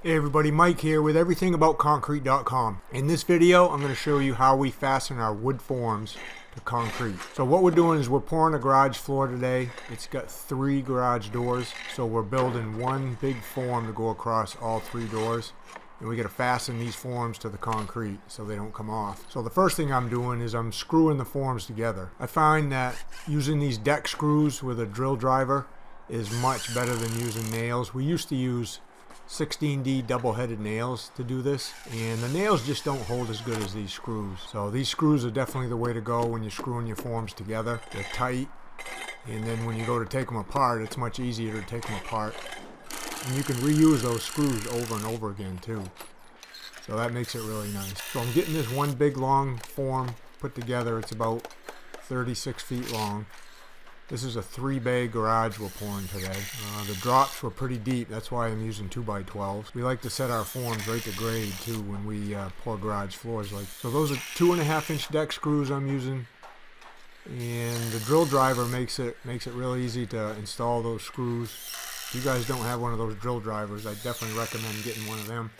Hey everybody, Mike here with everythingaboutconcrete.com. In this video, I'm going to show you how we fasten our wood forms to concrete. So what we're doing is we're pouring a garage floor today. It's got three garage doors, so we're building one big form to go across all three doors. And we got to fasten these forms to the concrete so they don't come off. So the first thing I'm doing is I'm screwing the forms together. I find that using these deck screws with a drill driver is much better than using nails. We used to use 16D double-headed nails to do this and the nails just don't hold as good as these screws. So these screws are definitely the way to go when you're screwing your forms together. They're tight and then when you go to take them apart it's much easier to take them apart. And you can reuse those screws over and over again too. So that makes it really nice. So I'm getting this one big long form put together. It's about 36 feet long this is a three bay garage we're pouring today. Uh, the drops were pretty deep, that's why I'm using 2x12s. We like to set our forms right to grade too when we uh, pour garage floors. like. So those are two and a half inch deck screws I'm using. And the drill driver makes it makes it real easy to install those screws. If you guys don't have one of those drill drivers, I definitely recommend getting one of them.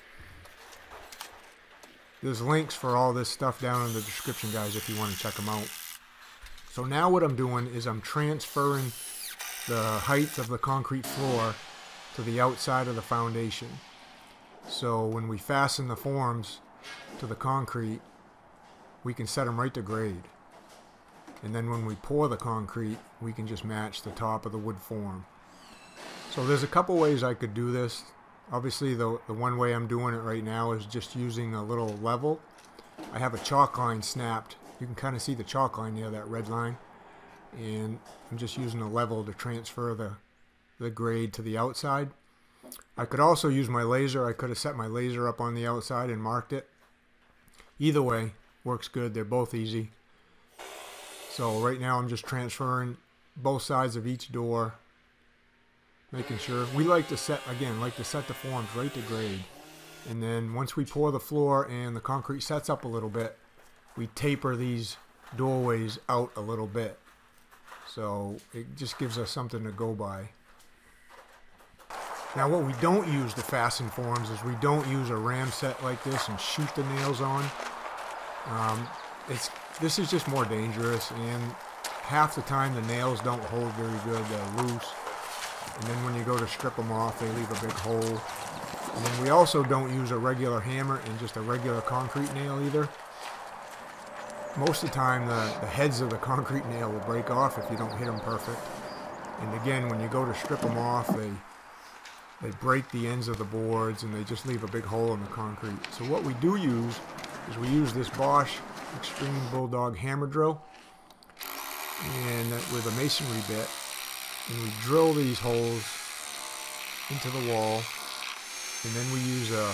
There's links for all this stuff down in the description, guys, if you want to check them out. So now what I'm doing is I'm transferring the height of the concrete floor to the outside of the foundation. So when we fasten the forms to the concrete, we can set them right to grade. And then when we pour the concrete, we can just match the top of the wood form. So there's a couple ways I could do this. Obviously the, the one way I'm doing it right now is just using a little level. I have a chalk line snapped you can kind of see the chalk line there, that red line. And I'm just using a level to transfer the, the grade to the outside. I could also use my laser. I could have set my laser up on the outside and marked it. Either way, works good. They're both easy. So right now I'm just transferring both sides of each door, making sure. We like to set, again, like to set the forms right to grade. And then once we pour the floor and the concrete sets up a little bit, we taper these doorways out a little bit. So it just gives us something to go by. Now what we don't use to fasten forms is we don't use a Ramset like this and shoot the nails on. Um, it's This is just more dangerous and half the time the nails don't hold very good, they're loose. And then when you go to strip them off, they leave a big hole. And then we also don't use a regular hammer and just a regular concrete nail either most of the time the, the heads of the concrete nail will break off if you don't hit them perfect. And again, when you go to strip them off, they they break the ends of the boards and they just leave a big hole in the concrete. So what we do use is we use this Bosch Extreme Bulldog hammer drill and uh, with a masonry bit and we drill these holes into the wall and then we use a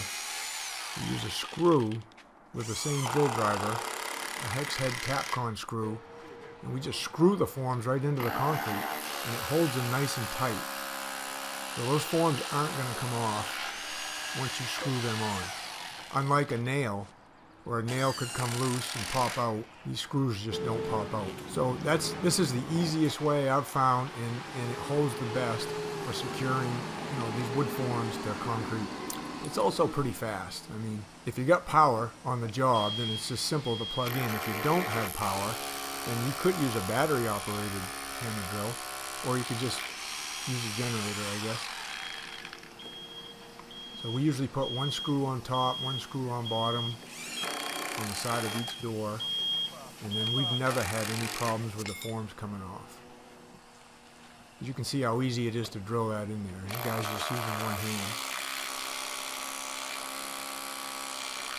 we use a screw with the same drill driver a hex head Tapcon screw and we just screw the forms right into the concrete and it holds them nice and tight. So those forms aren't going to come off once you screw them on. Unlike a nail, where a nail could come loose and pop out, these screws just don't pop out. So that's this is the easiest way I've found and, and it holds the best for securing you know these wood forms to concrete. It's also pretty fast. I mean, if you got power on the job, then it's just simple to plug in. If you don't have power, then you could use a battery operated hammer drill, or you could just use a generator, I guess. So we usually put one screw on top, one screw on bottom, on the side of each door, and then we've never had any problems with the forms coming off. As you can see how easy it is to drill that in there. You guys just using one hand.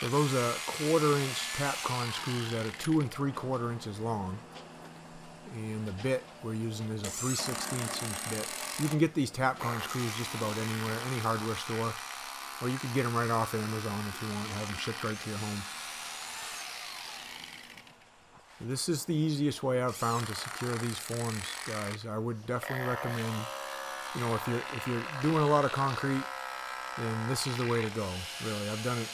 So those are quarter inch Tapcon screws that are two and three quarter inches long. And the bit we're using is a 3 16 inch bit. You can get these Tapcon screws just about anywhere, any hardware store. Or you could get them right off Amazon if you want, have them shipped right to your home. This is the easiest way I've found to secure these forms, guys. I would definitely recommend, you know, if you're if you're doing a lot of concrete, then this is the way to go. Really, I've done it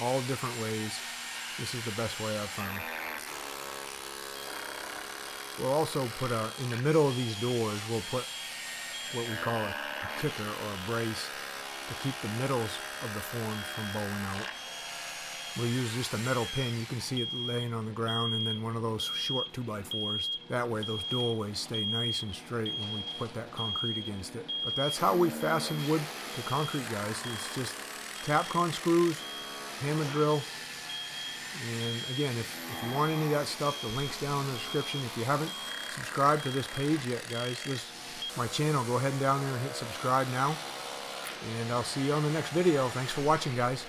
all different ways. This is the best way I've found. We'll also put a, in the middle of these doors, we'll put what we call a, a kicker or a brace. to keep the middles of the forms from bowing out. We'll use just a metal pin. You can see it laying on the ground and then one of those short 2x4s. That way those doorways stay nice and straight when we put that concrete against it. But that's how we fasten wood to concrete, guys. It's just Tapcon screws, hammer drill, and again, if, if you want any of that stuff, the link's down in the description. If you haven't subscribed to this page yet, guys, this my channel, go ahead and down there and hit subscribe now. And I'll see you on the next video. Thanks for watching, guys.